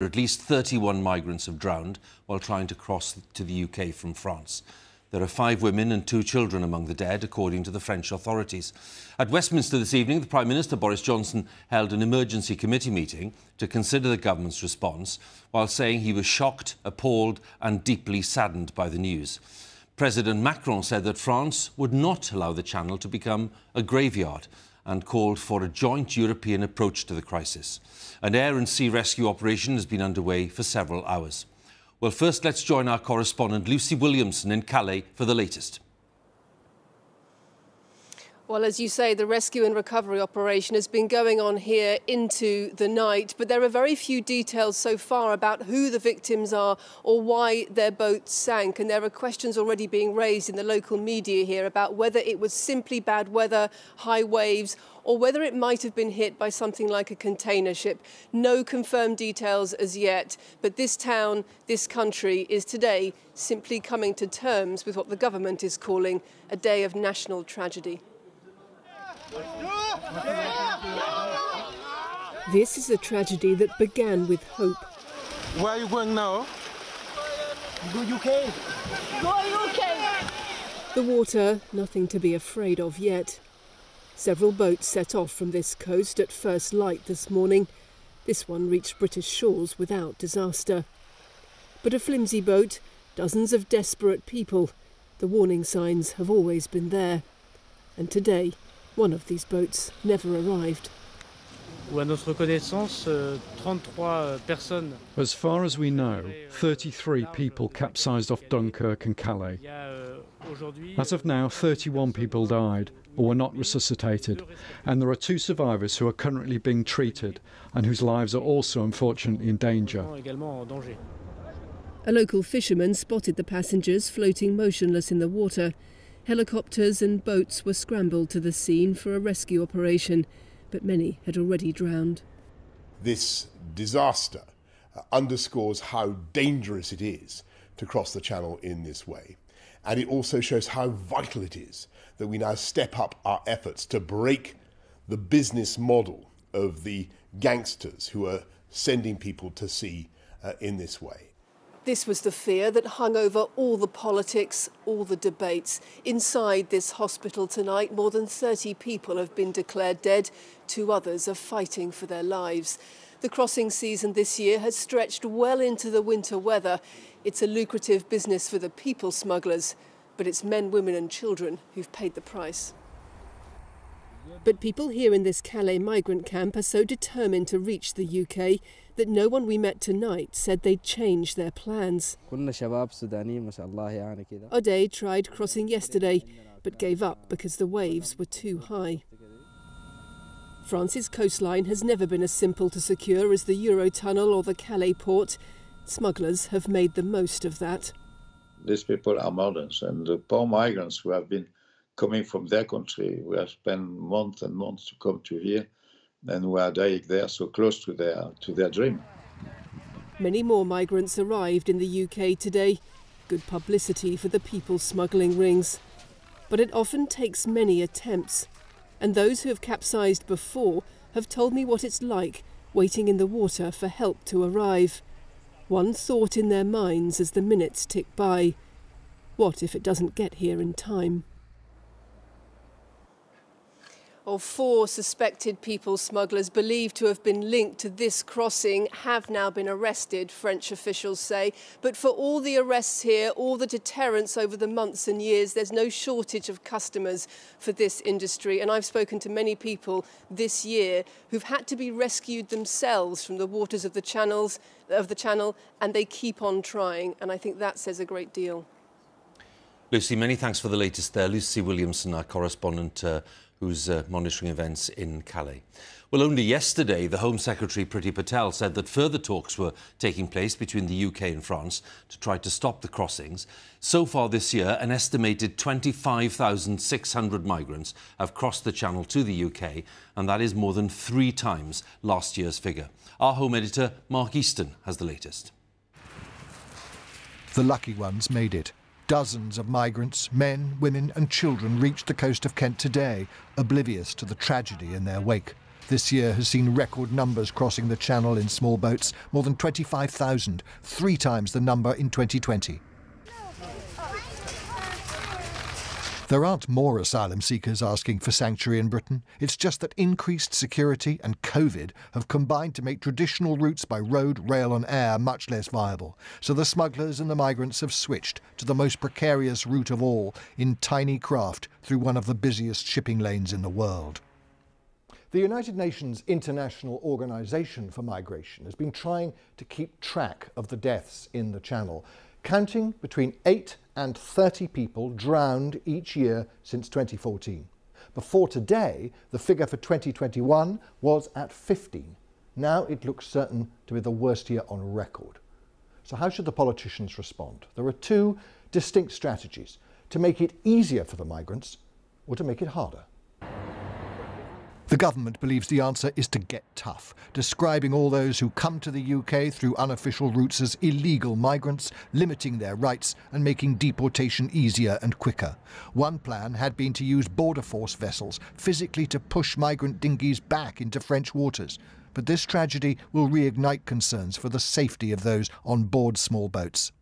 At least 31 migrants have drowned while trying to cross to the UK from France. There are five women and two children among the dead, according to the French authorities. At Westminster this evening, the Prime Minister Boris Johnson held an emergency committee meeting to consider the government's response, while saying he was shocked, appalled, and deeply saddened by the news. President Macron said that France would not allow the Channel to become a graveyard and called for a joint European approach to the crisis. An air and sea rescue operation has been underway for several hours. Well, first, let's join our correspondent Lucy Williamson in Calais for the latest. Well, as you say, the rescue and recovery operation has been going on here into the night, but there are very few details so far about who the victims are or why their boat sank. And there are questions already being raised in the local media here about whether it was simply bad weather, high waves, or whether it might have been hit by something like a container ship. No confirmed details as yet, but this town, this country is today simply coming to terms with what the government is calling a day of national tragedy. This is a tragedy that began with hope. Where are you going now? Go UK. Go UK. The water, nothing to be afraid of yet. Several boats set off from this coast at first light this morning. This one reached British shores without disaster. But a flimsy boat, dozens of desperate people. The warning signs have always been there. And today, one of these boats never arrived. Euh, euh, as far as we know, 33 people capsized off Dunkirk and Calais. Euh, as of now, 31 people died or were not resuscitated, and there are two survivors who are currently being treated and whose lives are also unfortunately in danger. A local fisherman spotted the passengers floating motionless in the water. Helicopters and boats were scrambled to the scene for a rescue operation, but many had already drowned. This disaster uh, underscores how dangerous it is to cross the channel in this way. And it also shows how vital it is that we now step up our efforts to break the business model of the gangsters who are sending people to sea uh, in this way. This was the fear that hung over all the politics, all the debates. Inside this hospital tonight, more than 30 people have been declared dead. Two others are fighting for their lives. The crossing season this year has stretched well into the winter weather. It's a lucrative business for the people smugglers, but it's men, women, and children who've paid the price. But people here in this Calais migrant camp are so determined to reach the UK that no one we met tonight said they'd change their plans. Ode tried crossing yesterday, but gave up because the waves were too high. France's coastline has never been as simple to secure as the Eurotunnel or the Calais port. Smugglers have made the most of that. These people are moderns, and the poor migrants who have been coming from their country, who have spent months and months to come to here, and who are dying there so close to their, to their dream. Many more migrants arrived in the UK today. Good publicity for the people smuggling rings. But it often takes many attempts. And those who have capsized before have told me what it's like waiting in the water for help to arrive. One thought in their minds as the minutes tick by what if it doesn't get here in time? Of four suspected people smugglers believed to have been linked to this crossing have now been arrested, French officials say. But for all the arrests here, all the deterrence over the months and years, there's no shortage of customers for this industry. And I've spoken to many people this year who've had to be rescued themselves from the waters of the channels of the channel, and they keep on trying. And I think that says a great deal. Lucy, many thanks for the latest there. Lucy Williamson, our correspondent. Uh, who's uh, monitoring events in Calais. Well, only yesterday, the Home Secretary Priti Patel said that further talks were taking place between the UK and France to try to stop the crossings. So far this year, an estimated 25,600 migrants have crossed the Channel to the UK, and that is more than three times last year's figure. Our Home Editor, Mark Easton, has the latest. The lucky ones made it. Dozens of migrants, men, women, and children reached the coast of Kent today, oblivious to the tragedy in their wake. This year has seen record numbers crossing the channel in small boats, more than 25,000, three times the number in 2020. There aren't more asylum seekers asking for sanctuary in Britain. It's just that increased security and COVID have combined to make traditional routes by road, rail, and air much less viable. So the smugglers and the migrants have switched to the most precarious route of all in tiny craft through one of the busiest shipping lanes in the world. The United Nations International Organization for Migration has been trying to keep track of the deaths in the Channel, counting between 8 and 30 people drowned each year since 2014. Before today, the figure for 2021 was at 15. Now it looks certain to be the worst year on record. So, how should the politicians respond? There are two distinct strategies to make it easier for the migrants or to make it harder. The government believes the answer is to get tough, describing all those who come to the UK through unofficial routes as illegal migrants, limiting their rights and making deportation easier and quicker. One plan had been to use border force vessels physically to push migrant dinghies back into French waters. But this tragedy will reignite concerns for the safety of those on board small boats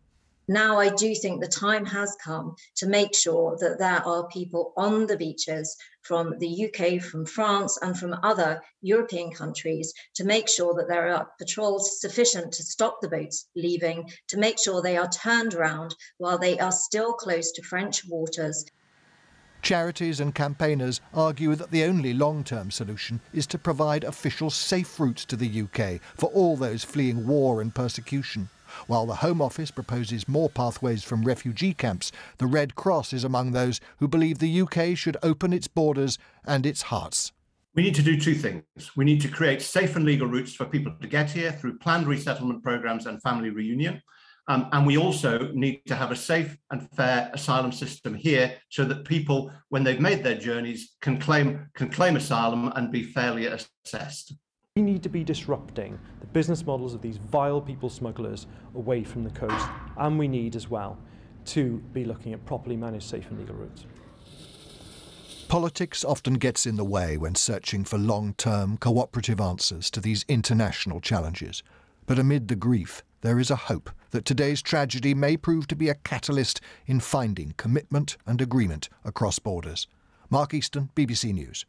now I do think the time has come to make sure that there are people on the beaches from the UK, from France, and from other European countries to make sure that there are patrols sufficient to stop the boats leaving, to make sure they are turned around while they are still close to French waters. Charities and campaigners argue that the only long term solution is to provide official safe routes to the UK for all those fleeing war and persecution. While the Home Office proposes more pathways from refugee camps, the Red Cross is among those who believe the UK should open its borders and its hearts. We need to do two things. We need to create safe and legal routes for people to get here through planned resettlement programs and family reunion. Um, and we also need to have a safe and fair asylum system here so that people, when they've made their journeys, can claim, can claim asylum and be fairly assessed. We need to be disrupting the business models of these vile people smugglers away from the coast, and we need as well to be looking at properly managed safe and legal routes. Politics often gets in the way when searching for long term cooperative answers to these international challenges. But amid the grief, there is a hope that today's tragedy may prove to be a catalyst in finding commitment and agreement across borders. Mark Easton, BBC News.